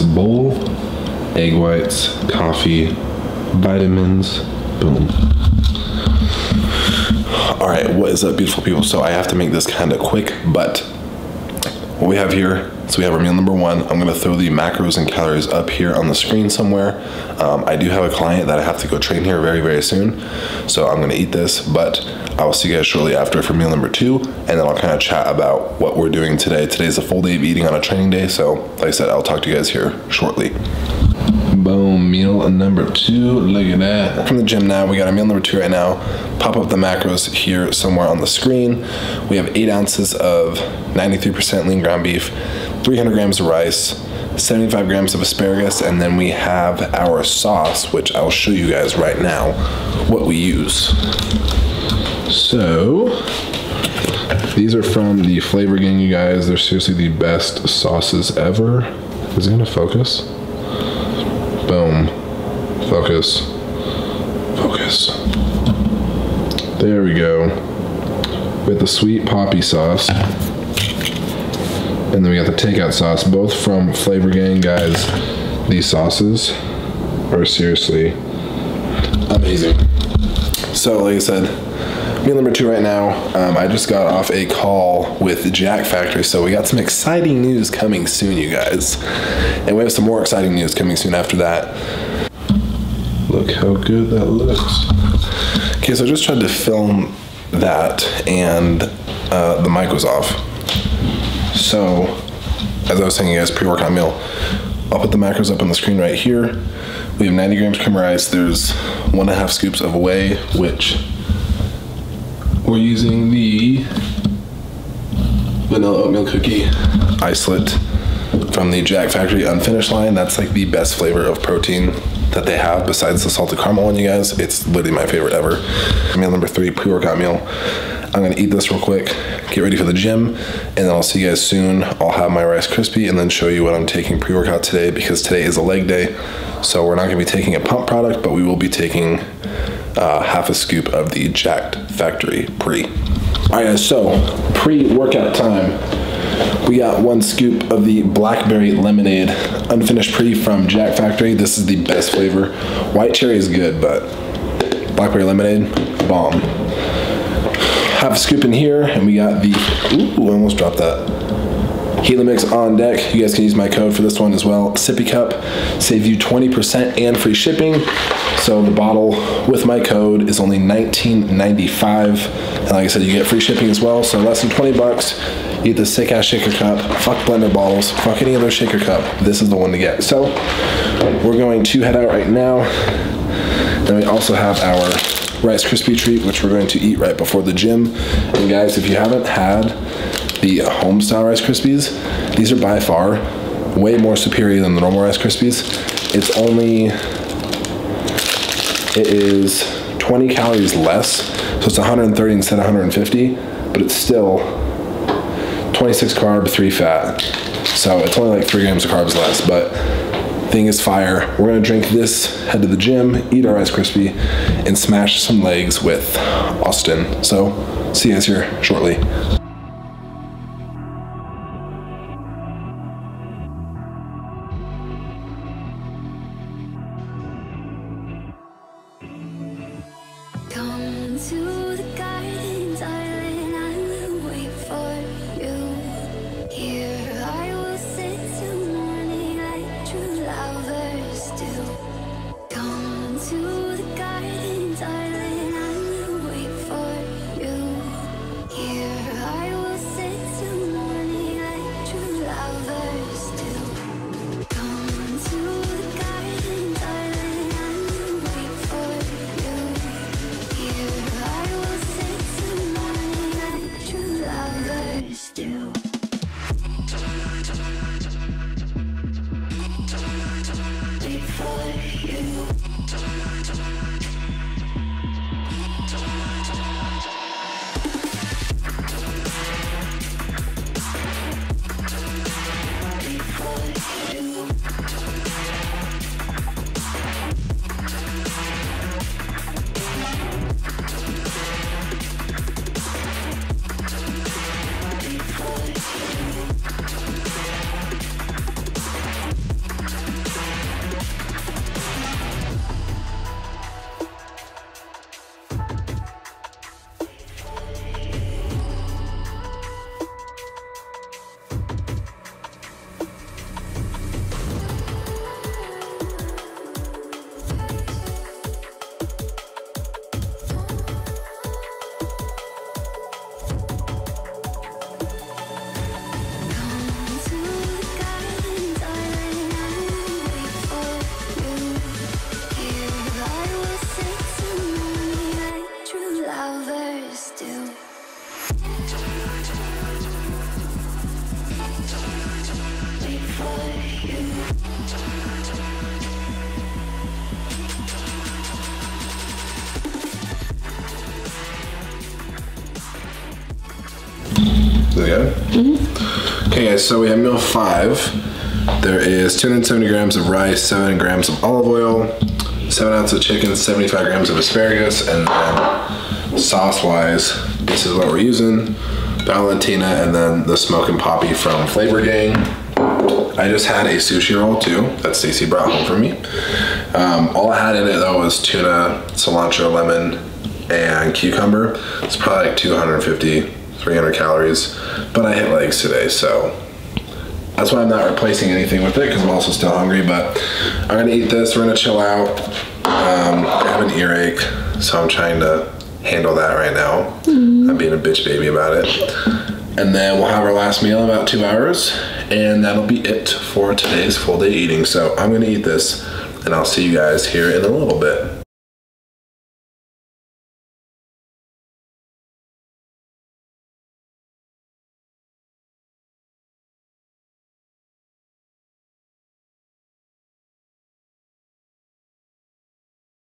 bowl, egg whites, coffee, vitamins, boom. All right, what is up, beautiful people? So I have to make this kind of quick, but what we have here so we have our meal number one. I'm gonna throw the macros and calories up here on the screen somewhere. Um, I do have a client that I have to go train here very, very soon. So I'm gonna eat this, but I will see you guys shortly after for meal number two. And then I'll kind of chat about what we're doing today. Today's a full day of eating on a training day. So like I said, I'll talk to you guys here shortly. Meal number two. Look at that. From the gym now, we got a meal number two right now. Pop up the macros here somewhere on the screen. We have eight ounces of 93% lean ground beef, 300 grams of rice, 75 grams of asparagus, and then we have our sauce, which I'll show you guys right now what we use. So, these are from the Flavor Gang, you guys. They're seriously the best sauces ever. Is it gonna focus? Boom. Focus. Focus. There we go. With the sweet poppy sauce. And then we got the takeout sauce, both from Flavor Gang, guys. These sauces are seriously amazing. So, like I said, meal number two right now. Um, I just got off a call with Jacked Factory, so we got some exciting news coming soon, you guys. And we have some more exciting news coming soon after that. Look how good that looks. Okay, so I just tried to film that, and uh, the mic was off. So, as I was saying, you guys, pre-workout meal. I'll put the macros up on the screen right here. We have 90 grams of cream rice. There's one and a half scoops of whey, which we're using the vanilla oatmeal cookie isolate from the Jacked Factory Unfinished line. That's like the best flavor of protein that they have besides the salted caramel one, you guys. It's literally my favorite ever. Meal number three, pre-workout meal. I'm gonna eat this real quick, get ready for the gym, and then I'll see you guys soon. I'll have my Rice Krispie and then show you what I'm taking pre-workout today because today is a leg day. So we're not gonna be taking a pump product, but we will be taking uh, half a scoop of the Jacked Factory Pre. All right, so pre-workout time. We got one scoop of the blackberry lemonade unfinished pre from Jacked Factory. This is the best flavor. White cherry is good, but blackberry lemonade, bomb. Half a scoop in here, and we got the, ooh, almost dropped that. Helimix on deck. You guys can use my code for this one as well. Sippy Cup, save you 20% and free shipping. So the bottle with my code is only $19.95. And like I said, you get free shipping as well. So less than 20 bucks. Get the sick ass shaker cup. Fuck blender bottles. Fuck any other shaker cup. This is the one to get. So we're going to head out right now. Then we also have our Rice Krispie treat, which we're going to eat right before the gym. And guys, if you haven't had the home style Rice Krispies, these are by far way more superior than the normal Rice Krispies. It's only, it is 20 calories less. So it's 130 instead of 150, but it's still 26 carb, three fat. So it's only like three grams of carbs less, but thing is fire. We're gonna drink this, head to the gym, eat our Rice Krispie, and smash some legs with Austin. So see you guys here shortly. To Thank you. Is good? Mm-hmm. Okay, guys, so we have meal five. There is 270 grams of rice, 7 grams of olive oil, 7 ounces of chicken, 75 grams of asparagus, and then sauce wise, this is what we're using Valentina and then the Smokin' Poppy from Flavor Gang. I just had a sushi roll too that Stacy brought home for me. Um, all I had in it though was tuna, cilantro, lemon, and cucumber. It's probably like 250, 300 calories, but I hit legs today, so that's why I'm not replacing anything with it because I'm also still hungry. But I'm gonna eat this. We're gonna chill out. Um, I have an earache, so I'm trying to handle that right now. I'm being a bitch baby about it. And then we'll have our last meal in about two hours, and that'll be it for today's full day eating. So I'm gonna eat this, and I'll see you guys here in a little bit.